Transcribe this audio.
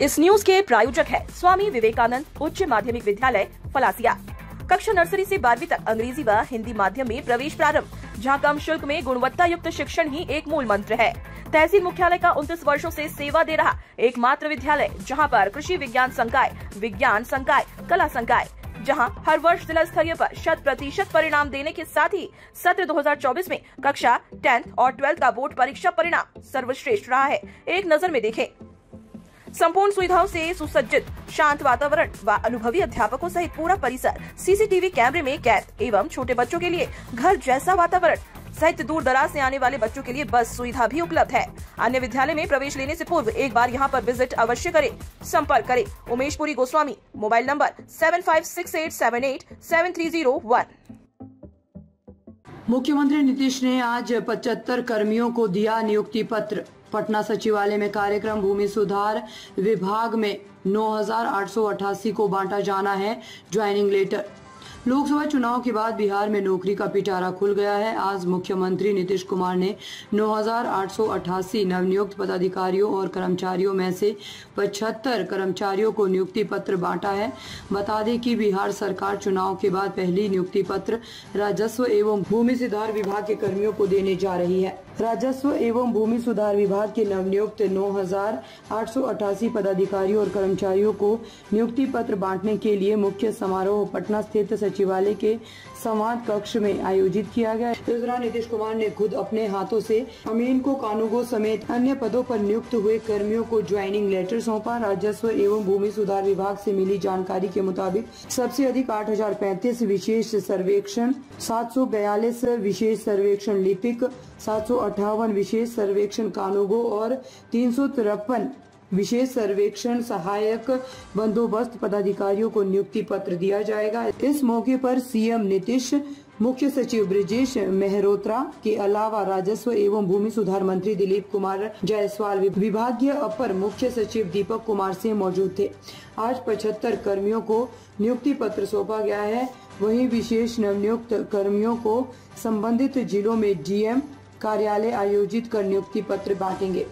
इस न्यूज़ के प्रायोजक है स्वामी विवेकानंद उच्च माध्यमिक विद्यालय, फलासिया। कक्षा नर्सरी से बारहवीं तक अंग्रेज़ी व हिंदी माध्यम में प्रवेश प्रारंभ, जहाँ कम शुल्क में गुणवत्ता युक्त शिक्षण ही एक मूल मंत्र है। तहसील मुख्यालय का उनतीस वर्षों से सेवा दे रहा एकमात्र विद्यालय, जहाँ पर कृषि विज्ञान संकाय विज्ञान संकाय, कला संकाय, जहाँ हर वर्ष जिला स्तरीय पर शत प्रतिशत परिणाम देने के साथ ही सत्र 2024 में कक्षा टेंथ और ट्वेल्थ का बोर्ड परीक्षा परिणाम सर्वश्रेष्ठ रहा है। एक नज़र में देखें संपूर्ण सुविधाओं से सुसज्जित, शांत वातावरण व वा अनुभवी अध्यापकों सहित पूरा परिसर सीसीटीवी कैमरे में कैद एवं छोटे बच्चों के लिए घर जैसा वातावरण सहित दूर दराज से आने वाले बच्चों के लिए बस सुविधा भी उपलब्ध है। अन्य विद्यालय में प्रवेश लेने से पूर्व एक बार यहाँ पर विज़िट अवश्य करें। संपर्क करें। Umesh Puri Goswami, mobile number seven five six eight seven eight seven three zero one मुख्यमंत्री नीतीश ने आज 75 कर्मियों को दिया नियुक्ति पत्र। पटना सचिवालय में कार्यक्रम भूमि सुधार विभाग में 9,888 को बांटा जाना है ज्वाइनिंग लेटर। लोकसभा चुनाव के बाद बिहार में नौकरी का पिटारा खुल गया है। आज मुख्यमंत्री नीतीश कुमार ने 9,888 नवनियुक्त पदाधिकारियों और कर्मचारियों में से 75 कर्मचारियों को नियुक्ति पत्र बांटा है। बता दें कि बिहार सरकार चुनाव के बाद पहली नियुक्ति पत्र राजस्व एवं भूमि सुधार विभाग के कर्मियों को देने जा रही है। राजस्व एवं भूमि सुधार विभाग के नवनियुक्त नौ पदाधिकारियों और कर्मचारियों को नियुक्ति पत्र बांटने के लिए मुख्य समारोह पटना स्थित सचिवालय के संवाद कक्ष में आयोजित किया गया। इस दौरान नीतीश कुमार ने खुद अपने हाथों से अमीन को कानूगो समेत अन्य पदों पर नियुक्त हुए कर्मियों को ज्वाइनिंग लेटर सौंपा। राजस्व एवं भूमि सुधार विभाग से मिली जानकारी के मुताबिक सबसे अधिक आठ हज़ार पैंतीस विशेष सर्वेक्षण, सात सौ बयालीस विशेष सर्वेक्षण लिपिक, सात सौ अठावन विशेष सर्वेक्षण कानूगो और तीन सौ तिरपन विशेष सर्वेक्षण सहायक बंदोबस्त पदाधिकारियों को नियुक्ति पत्र दिया जाएगा। इस मौके पर सीएम नीतीश, मुख्य सचिव ब्रिजेश मेहरोत्रा के अलावा राजस्व एवं भूमि सुधार मंत्री दिलीप कुमार जायसवाल, विभागीय अपर मुख्य सचिव दीपक कुमार सिंह मौजूद थे। आज पचहत्तर कर्मियों को नियुक्ति पत्र सौंपा गया है। वहीं विशेष नवनियुक्त कर्मियों को संबंधित जिलों में डीएम कार्यालय आयोजित कर नियुक्ति पत्र बांटेंगे।